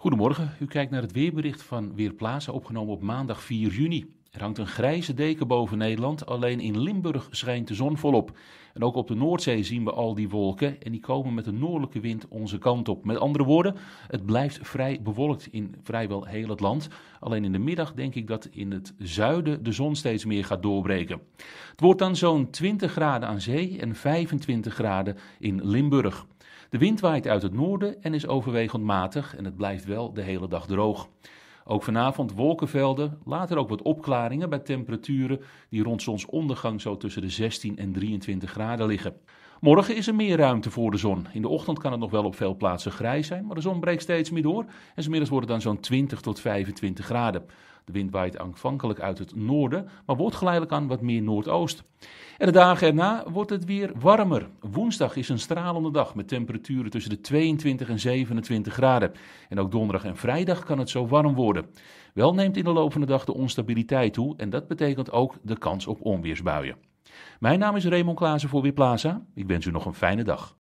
Goedemorgen, u kijkt naar het weerbericht van Weerplaza opgenomen op maandag 4 juni. Er hangt een grijze deken boven Nederland, alleen in Limburg schijnt de zon volop. En ook op de Noordzee zien we al die wolken en die komen met de noordelijke wind onze kant op. Met andere woorden, het blijft vrij bewolkt in vrijwel heel het land. Alleen in de middag denk ik dat in het zuiden de zon steeds meer gaat doorbreken. Het wordt dan zo'n 20 graden aan zee en 25 graden in Limburg. De wind waait uit het noorden en is overwegend matig en het blijft wel de hele dag droog. Ook vanavond wolkenvelden, later ook wat opklaringen bij temperaturen die rond zonsondergang zo tussen de 16 en 23 graden liggen. Morgen is er meer ruimte voor de zon. In de ochtend kan het nog wel op veel plaatsen grijs zijn, maar de zon breekt steeds meer door en smiddags wordt het dan zo'n 20 tot 25 graden. De wind waait aanvankelijk uit het noorden, maar wordt geleidelijk aan wat meer noordoost. En de dagen erna wordt het weer warmer. Woensdag is een stralende dag met temperaturen tussen de 22 en 27 graden. En ook donderdag en vrijdag kan het zo warm worden. Wel neemt in de loop van de dag de onstabiliteit toe en dat betekent ook de kans op onweersbuien. Mijn naam is Raymond Klaassen voor Weerplaza. Ik wens u nog een fijne dag.